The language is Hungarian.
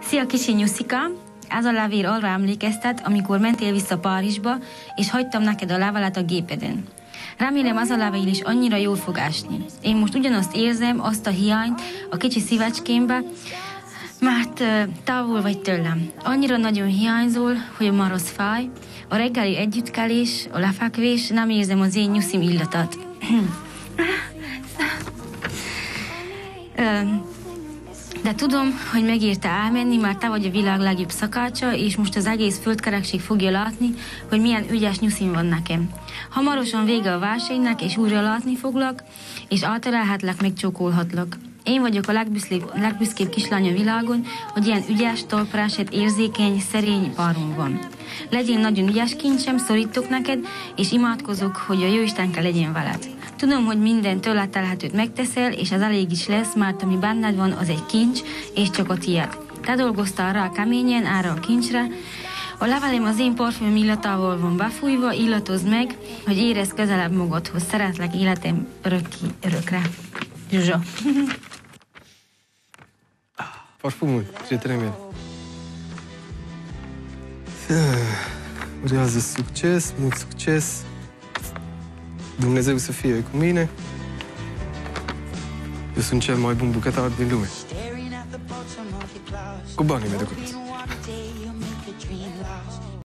Szia kicsi nyuszika! Ez a levél arra emlékeztet, amikor mentél vissza Párizsba, és hagytam neked a levelet a gépeden. Remélem az a levél is annyira jól fog ásni. Én most ugyanazt érzem, azt a hiányt a kicsi szívecskémbe, mert távol vagy tőlem. Annyira nagyon hiányzol, hogy a marosz fáj, a reggeli együttkelés, a lefekvés, nem érzem az én nyuszim illatát. de tudom, hogy megérte elmenni, mert te vagy a világ legjobb szakácsa, és most az egész földkerekség fogja látni, hogy milyen ügyes nyuszim van nekem. Hamarosan vége a versenynek, és újra látni foglak, és átölelhetlek, megcsókolhatlak. Én vagyok a legbüszkébb, kislány a világon, hogy ilyen ügyes, talprásért érzékeny, szerény párom van. Legyél nagyon ügyes kincsem, szorítok neked, és imádkozok, hogy a Jóistenkel legyen veled. Tudom, hogy minden tőle megteszel, és az elég is lesz, mert ami benned van, az egy kincs, és csak a tiéd. Te dolgoztál rá keményen, ára a kincsre, a levelem az én parfüm illatával van befújva, illatozd meg, hogy érezd közelebb magadhoz. Szeretlek életem örökki, örökre. Zsuzsa. Faz por muito, sinceramente. Urează succes, mult succes. Dumnezeu să fie cu mine. Eu sunt cel mai bun bucătar din lume. Cu banii mei de copii.